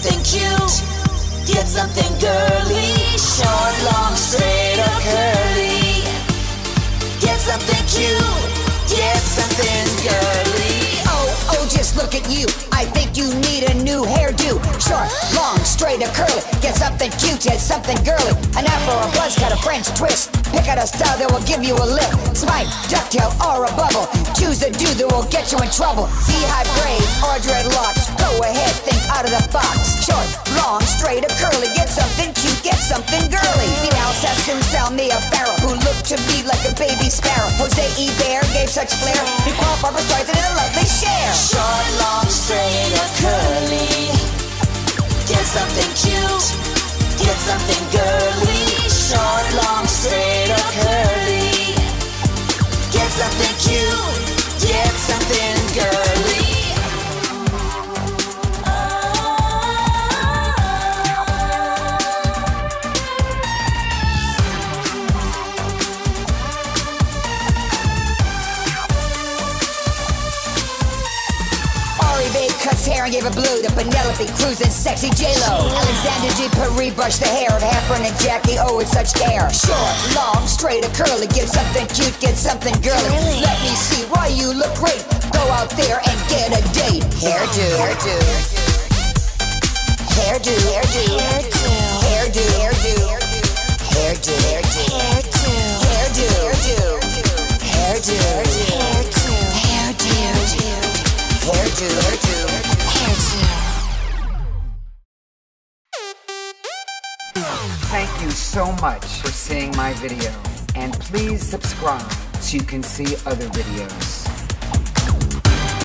something cute, get something girly. Short, long, straight, or curly. Get something cute, get something girly. Oh, oh, just look at you. I think you need a new hairdo. Short, long, straight, or curly. Get something cute, get something girly. An afro, a buzz cut, a French twist. Pick out a style that will give you a lift. Spike, ducktail, or a bubble. Choose a dude that will get you in trouble. Beehive braids or dreadlocks. Go ahead, think out of the box. Alsatians found me a pharaoh who looked to me like a baby sparrow. Jose E. Bear gave such flair. He Paul Barbra Streisand in a lovely Cher. Short, long, straight, or curly. Get something cute, get something girly. Short, Oribe cuts hair and gave a blue to Penelope Cruz and sexy J-Lo. Alexandre de Paris brushed the hair of Hepburn and Jackie O with such care. Short, long, straight or curly. Get something cute, get something girly. Really? Let me see why you look great. Go out there and get a date. Hairdo, hairdo. Hairdo, hairdo. Hairdo. Hairdo, hairdo. Hairdo, hairdo. Hairdo. Hairdo, hairdo. Hairdo, hairdo. Hairdo. Hairdo, hairdo. Thank you so much for seeing my video and please subscribe so you can see other videos.